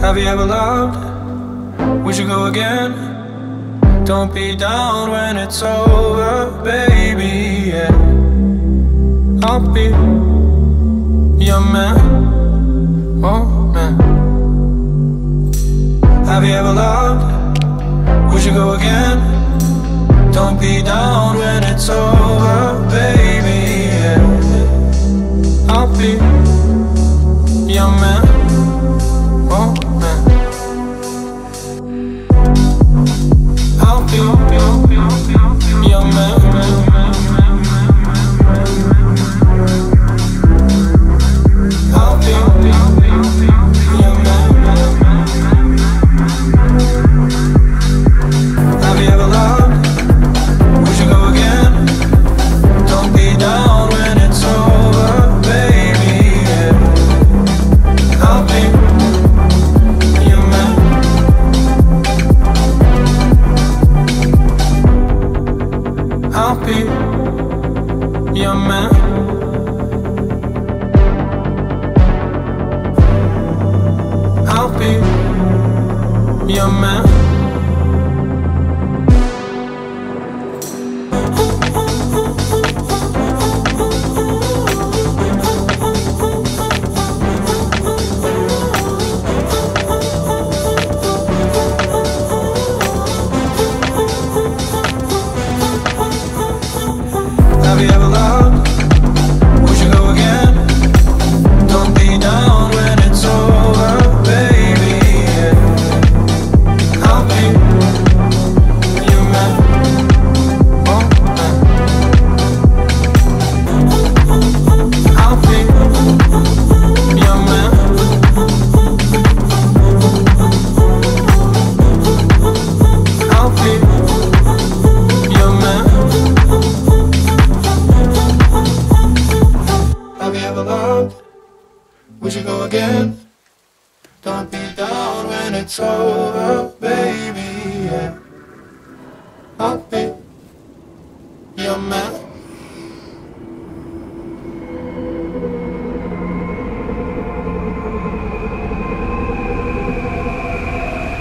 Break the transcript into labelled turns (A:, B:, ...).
A: Have you ever loved? We should go again. Don't be down when it's over, baby. Yeah. I'll be your man. Oh man. Have you ever loved? We should go again. Don't be down when it's over, baby. Yeah. I'll be your man. Oh your man. I'll be your man. Have you ever loved? Would you go again? Don't be down when it's over, baby. Yeah. I'll be your man.